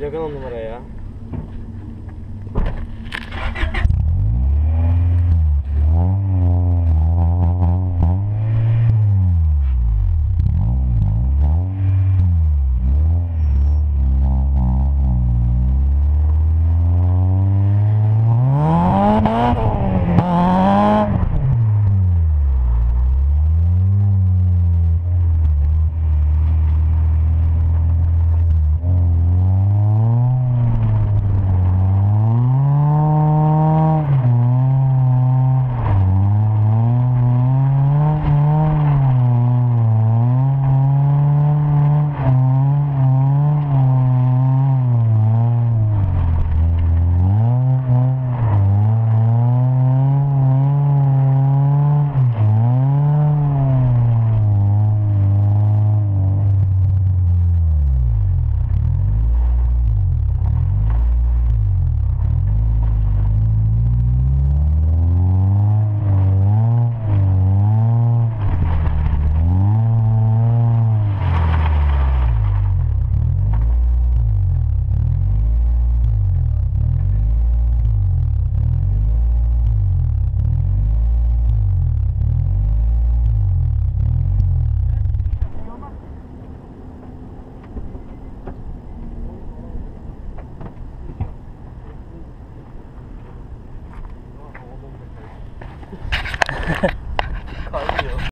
Plakalı numara ya. Caiu.